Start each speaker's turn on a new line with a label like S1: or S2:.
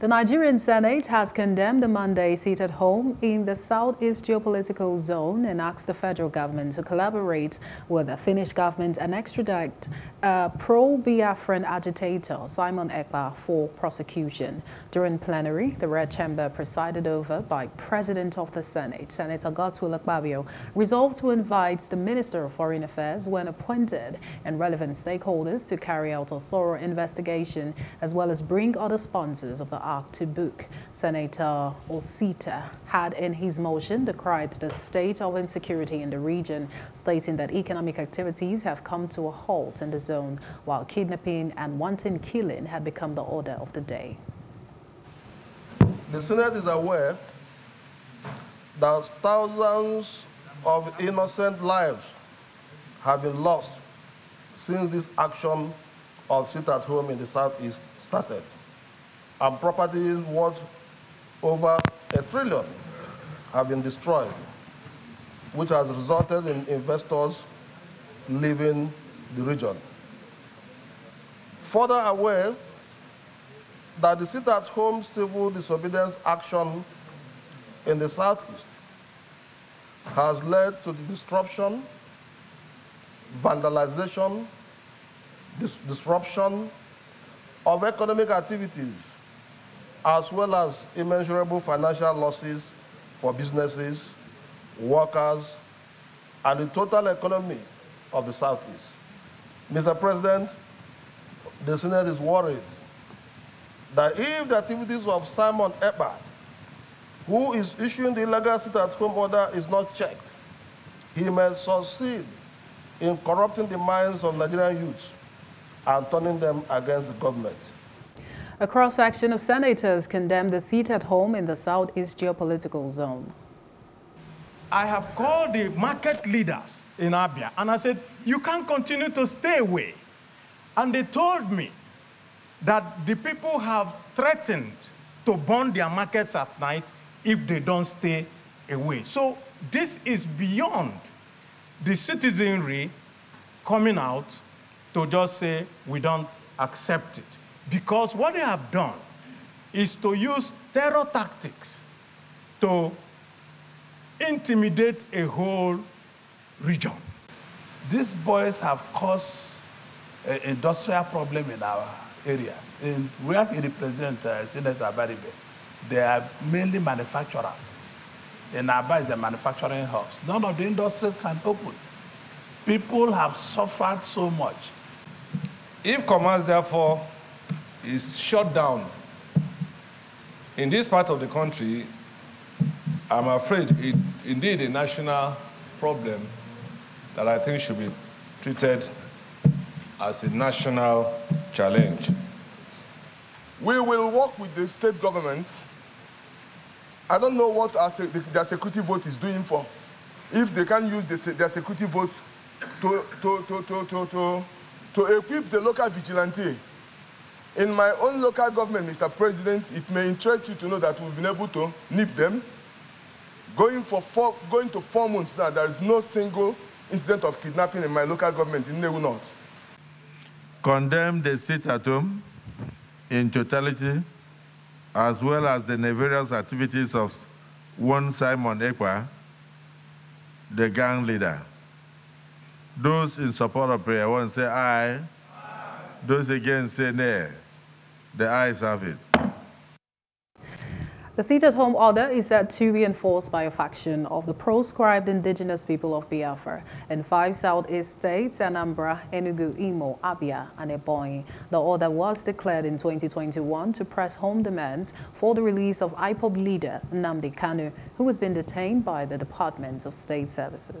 S1: The Nigerian Senate has condemned the Monday sit-at-home in the Southeast geopolitical zone and asked the federal government to collaborate with the Finnish government and extradite uh, pro-Biafran agitator Simon Ekpa for prosecution. During plenary, the Red Chamber presided over by President of the Senate, Senator Godswill Akpabio, resolved to invite the Minister of Foreign Affairs when appointed and relevant stakeholders to carry out a thorough investigation as well as bring other sponsors of the to book. Senator Osita had in his motion decried the state of insecurity in the region, stating that economic activities have come to a halt in the zone, while kidnapping and wanton killing had become the order of the day.
S2: The Senate is aware that thousands of innocent lives have been lost since this action of sit at home in the Southeast started and properties worth over a trillion have been destroyed, which has resulted in investors leaving the region. Further aware that the sit-at-home civil disobedience action in the Southeast has led to the disruption, vandalization, dis disruption of economic activities as well as immeasurable financial losses for businesses, workers, and the total economy of the Southeast. Mr. President, the Senate is worried that if the activities of Simon Ekpa, who is issuing the illegal sit-at-home order, is not checked, he may succeed in corrupting the minds of Nigerian youths and turning them against the government.
S1: A cross-section of senators condemned the seat at home in the southeast geopolitical zone.
S3: I have called the market leaders in Abia and I said, you can't continue to stay away. And they told me that the people have threatened to burn their markets at night if they don't stay away. So this is beyond the citizenry coming out to just say, we don't accept it. Because what they have done is to use terror tactics to intimidate a whole region.
S4: These boys have caused an industrial problem in our area. In where he represents uh, Senator Abaribe, they are mainly manufacturers. In Aba is a manufacturing hubs. None of the industries can open. People have suffered so much.
S5: If commerce, therefore, is shut down. In this part of the country, I'm afraid it indeed a national problem that I think should be treated as a national challenge.
S6: We will work with the state governments. I don't know what their security vote is doing for. If they can use their security vote to, to, to, to, to, to equip the local vigilante in my own local government, Mr. President, it may interest you to know that we've been able to nip them. Going, for four, going to four months now, there is no single incident of kidnapping in my local government in Nnewi North.
S7: Condemn the sit at home in totality, as well as the nefarious activities of one Simon Ekpa, the gang leader. Those in support of prayer one say aye. Those against say nay. The ayes have it.
S1: The seat-at-home order is said to be enforced by a faction of the proscribed indigenous people of Biafra in five southeast states, Anambra, Enugu, Imo, Abia, and Ebonyi. The order was declared in 2021 to press home demands for the release of IPOB leader Nnamdi Kanu, who has been detained by the Department of State Services.